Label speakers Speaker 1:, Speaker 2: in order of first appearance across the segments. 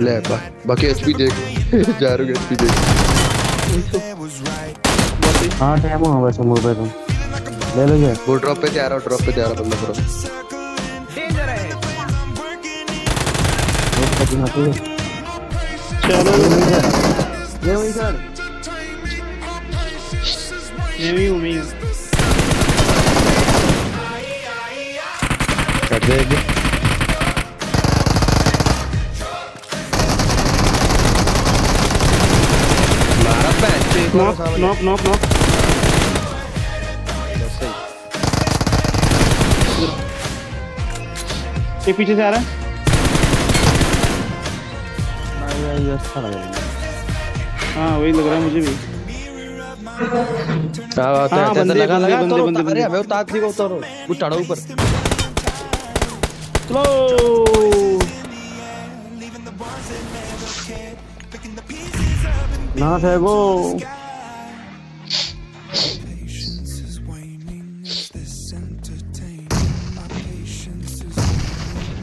Speaker 1: ले बा, बाकी एचपी देख। जा रहे एचपी देख।
Speaker 2: हाँ टाइम हो बस मुँह पे तुम ले लो ये
Speaker 1: वो ड्रॉप पे तैयार हो ड्रॉप पे तैयार हो बंदा पूरा।
Speaker 2: पति मत ले
Speaker 3: चलो।
Speaker 2: ये वही सर।
Speaker 3: मैं भी हूँ नॉक नॉक नॉक नॉक ये पीछे से आ रहा है?
Speaker 2: अच्छा लग रहा है
Speaker 3: हाँ वही लग रहा है मुझे भी। हाँ,
Speaker 1: है
Speaker 3: बंदे,
Speaker 1: लगा लगा
Speaker 3: बंदे, बंदे, बंदे।
Speaker 1: अरे हमें उतार दी उतारो। वो चढ़ो ऊपर।
Speaker 3: चलो।
Speaker 2: ना थे वो।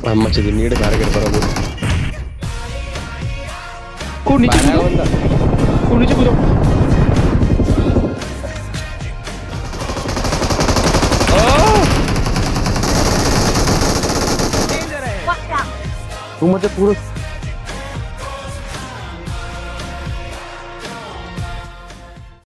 Speaker 1: हम मचे दिन नीड कार कर पर
Speaker 3: को नीचे
Speaker 1: बारह
Speaker 3: कूदो को नीचे कूदो
Speaker 2: तू मुझे पूरा